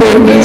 Deus.